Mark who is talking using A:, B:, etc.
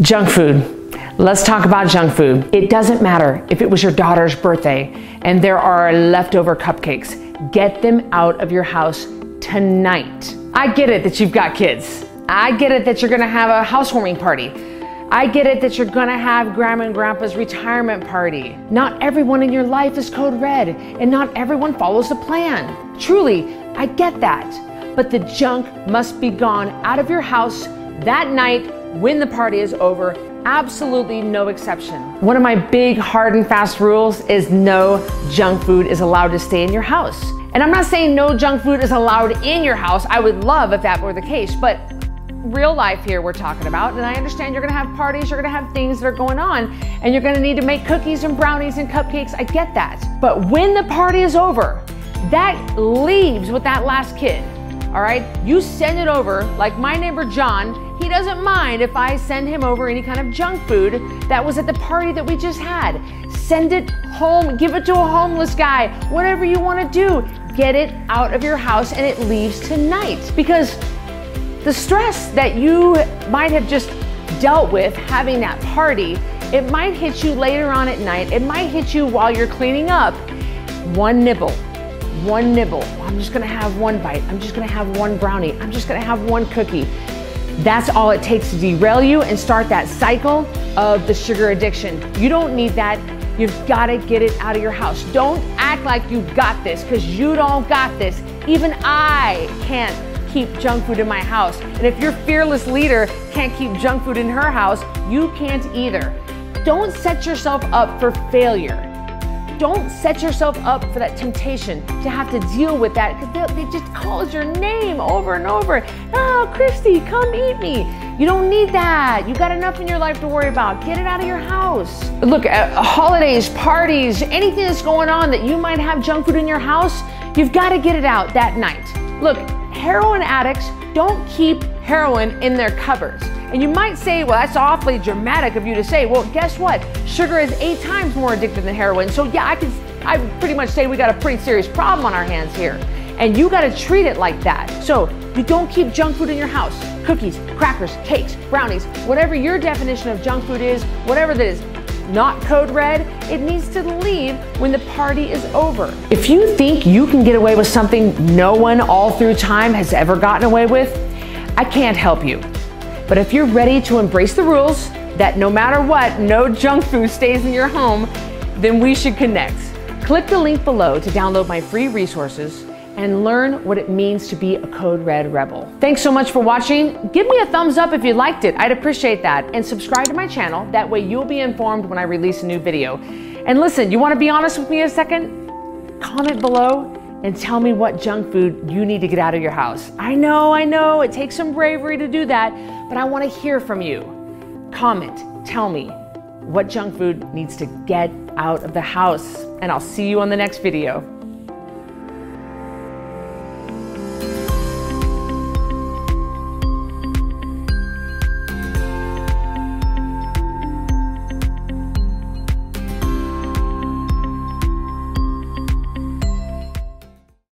A: Junk food. Let's talk about junk food. It doesn't matter if it was your daughter's birthday and there are leftover cupcakes. Get them out of your house tonight. I get it that you've got kids. I get it that you're gonna have a housewarming party. I get it that you're gonna have grandma and grandpa's retirement party. Not everyone in your life is code red, and not everyone follows the plan. Truly, I get that. But the junk must be gone out of your house that night when the party is over. Absolutely no exception. One of my big hard and fast rules is no junk food is allowed to stay in your house. And I'm not saying no junk food is allowed in your house. I would love if that were the case, but real life here we're talking about. And I understand you're gonna have parties, you're gonna have things that are going on, and you're gonna need to make cookies and brownies and cupcakes. I get that. But when the party is over, that leaves with that last kid. All right? You send it over, like my neighbor John, doesn't mind if I send him over any kind of junk food that was at the party that we just had. Send it home, give it to a homeless guy, whatever you want to do. Get it out of your house and it leaves tonight. Because the stress that you might have just dealt with having that party, it might hit you later on at night. It might hit you while you're cleaning up. One nibble, one nibble. I'm just gonna have one bite. I'm just gonna have one brownie. I'm just gonna have one cookie. That's all it takes to derail you and start that cycle of the sugar addiction. You don't need that. You've got to get it out of your house. Don't act like you've got this because you don't got this. Even I can't keep junk food in my house. And if your fearless leader can't keep junk food in her house, you can't either. Don't set yourself up for failure. Don't set yourself up for that temptation to have to deal with that because they just calls your name over and over. Oh, Cristy, come eat me. You don't need that. You got enough in your life to worry about. Get it out of your house. Look, at uh, holidays, parties, anything that's going on that you might have junk food in your house, you've got to get it out that night. Look, heroin addicts don't keep heroin in their cupboards. And you might say, well, that's awfully dramatic of you to say. Well, guess what? Sugar is eight times more addictive than heroin. So yeah, I can I pretty much say we got a pretty serious problem on our hands here. And you got to treat it like that. So you don't keep junk food in your house. Cookies, crackers, cakes, brownies, whatever your definition of junk food is, whatever that is, not code red, it needs to leave when the party is over. If you think you can get away with something no one all through time has ever gotten away with, I can't help you. But if you're ready to embrace the rules that no matter what, no junk food stays in your home, then we should connect. Click the link below to download my free resources and learn what it means to be a Code Red Rebel. Thanks so much for watching. Give me a thumbs up if you liked it. I'd appreciate that. And subscribe to my channel. That way you'll be informed when I release a new video. And listen, you want to be honest with me a second? Comment below and tell me what junk food you need to get out of your house. I know, I know, it takes some bravery to do that, but I want to hear from you. Comment, tell me what junk food needs to get out of the house, and I'll see you on the next video.